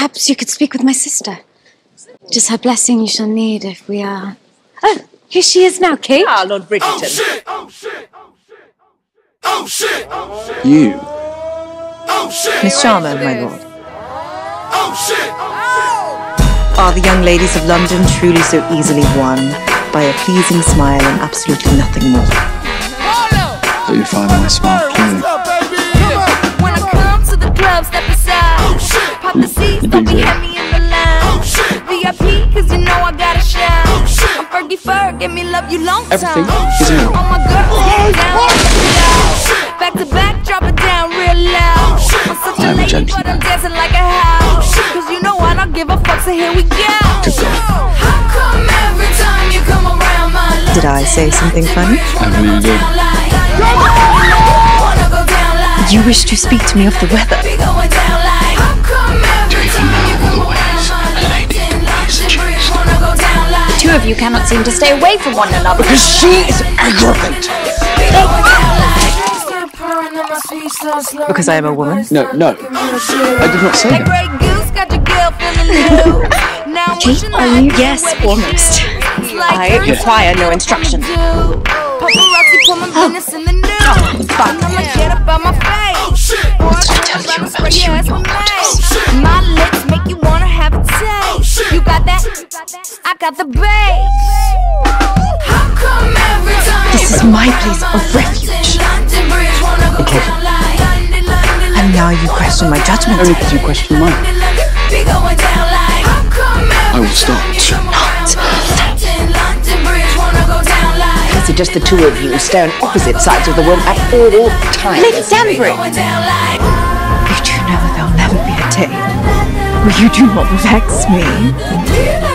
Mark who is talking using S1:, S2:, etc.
S1: Perhaps you could speak with my sister. It is her blessing you shall need if we are. Oh, here she is now, Kate.
S2: Ah, Lord Bridgerton.
S3: Oh shit! Oh shit! Oh shit! Oh shit!
S4: You.
S3: Oh shit!
S2: Miss Sharma, my lord.
S3: Oh shit!
S2: Are the young ladies of London truly so easily won by a pleasing smile and absolutely nothing more?
S4: But you find my smile appealing.
S5: Don't be heavy in the line. Oh, VIP, cause you know I gotta shine. Oh, I'm Fergie Ferg, give me love you long time.
S4: Everything is in.
S5: All my girls oh, get down, down. Back to back, drop it down real loud. I'm such
S4: I
S5: a
S4: am a
S5: lady, but
S4: gentleman.
S5: I'm dancing like a house. Cause you know I don't give a fuck, so here we go.
S4: Good.
S5: How come every time you come around my life?
S2: Did I say something funny?
S4: I believe you did.
S2: You wish to speak to me of the weather?
S1: Two of you cannot seem to stay away from one another.
S4: Because she is arrogant.
S2: Because I am a woman?
S4: No, no. I did not say
S5: That
S4: that.
S5: Grey Goose got your girl feeling new. Now I'm
S1: Kate, are you- yes,
S5: wear the
S1: almost.
S2: I require no instruction.
S5: Paparazzi put my oh. business in the news.
S2: Oh, fuck.
S5: And I'ma get up on my face.
S4: Oh, what did I tell you about you and your
S5: I got the bass.
S2: This is my place of refuge.
S4: Okay.
S2: And now you question my judgment.
S4: Only because you question mine. I will stop.
S2: Is it just the two of you stay on opposite sides of the room at all times?
S1: Lady Danbury!
S2: You do know there'll never be a day where you do not vex me.